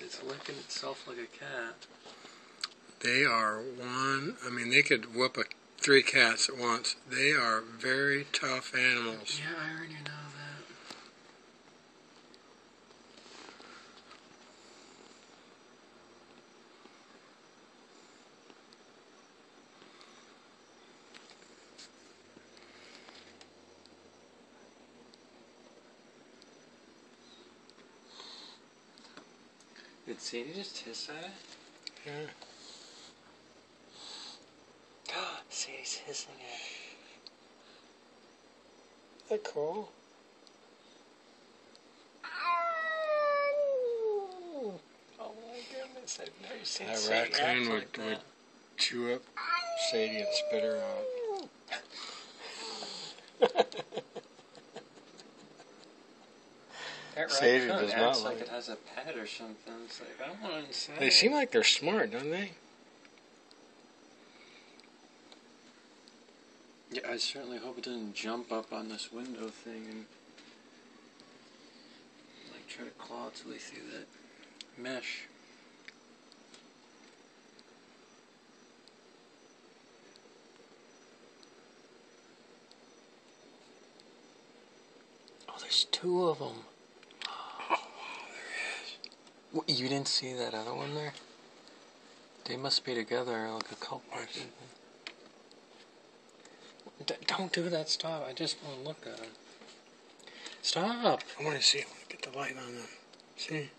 It's licking itself like a cat. They are one. I mean, they could whoop a, three cats at once. They are very tough animals. Yeah, I already know Did Sadie just hiss at it? Yeah. Sadie's hissing at it. That cool. Oh my goodness, I've never seen That Sadie raccoon would, like would chew up Sadie and spit her out. That Sadie raccoon does not acts like like- it has a pet or something. It's like, I don't want inside. They seem like they're smart, don't they? Yeah, I certainly hope it doesn't jump up on this window thing and like try to claw its way through that mesh. Oh, there's two of them. You didn't see that other one there? They must be together like a couple or something. D- don't do that. Stop. I just want to look at them. Stop. I want to see. I want to get the light on them. See?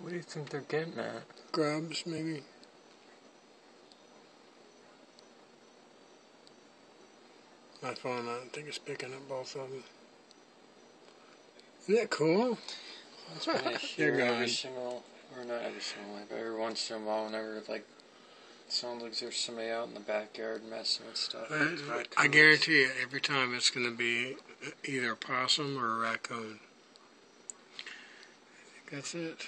What do you think they're getting at? Grubs, maybe. My phone, I think it's picking up both of them. Isn't that cool? That's what I hear every single, or not every single, like every once in a while, whenever like sounds like there's somebody out in the backyard messing with stuff. Uh, I, I guarantee you, every time it's going to be uh, either a possum or a raccoon. I think that's it.